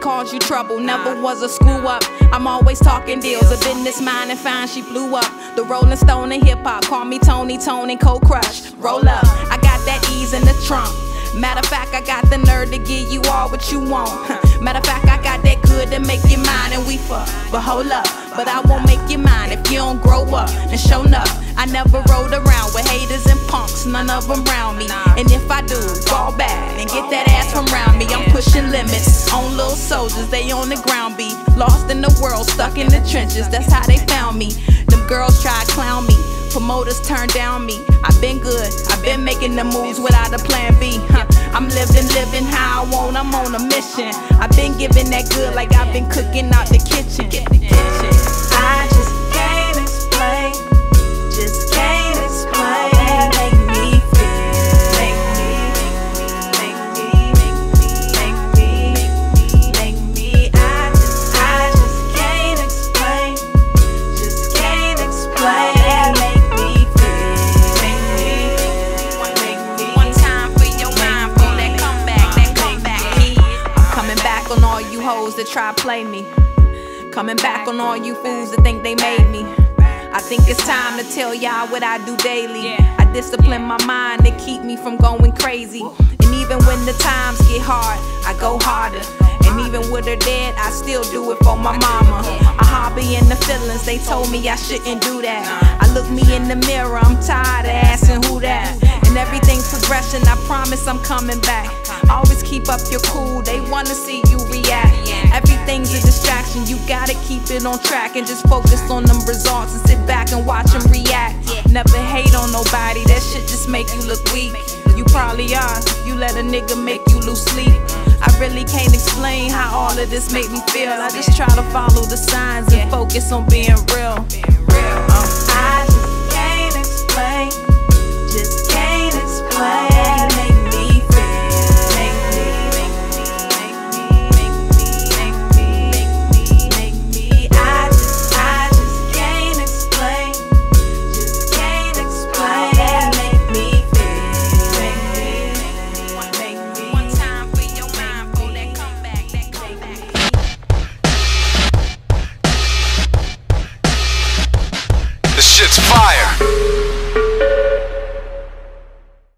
cause you trouble, never was a screw up. I'm always talking deals, a business mind and fine, she blew up. The Rolling Stone and hip hop, call me Tony, Tony, Cold Crush. Roll up, I got that ease in the trunk. Matter of fact, I got the nerve to give you all what you want. Matter of fact, I got that good to make you mine and we fuck. But hold up, but I won't make you mine if you don't grow up and show up. I never rode around none of them round me. And if I do, fall back and get that ass from round me. I'm pushing limits on little soldiers, they on the ground be lost in the world, stuck in the trenches. That's how they found me. Them girls try to clown me. Promoters turn down me. I've been good, I've been making the moves without a plan B. I'm living, living how I want, I'm on a mission. I've been giving that good like I've been cooking out the kitchen. Hoes that try play me. Coming back on all you fools that think they made me. I think it's time to tell y'all what I do daily. I discipline my mind to keep me from going crazy. And even when the times get hard, I go harder. And even with her dead, I still do it for my mama. A hobby in the feelings, they told me I shouldn't do that. I look me in the mirror, I'm tired of asking who that. And everything's progression, I promise I'm coming back. Keep up your cool, they wanna see you react. Everything's a distraction, you gotta keep it on track and just focus on them results and sit back and watch them react. Never hate on nobody, that shit just make you look weak. You probably are, you let a nigga make you lose sleep. I really can't explain how all of this make me feel. I just try to follow the signs and focus on being real. I shit's fire.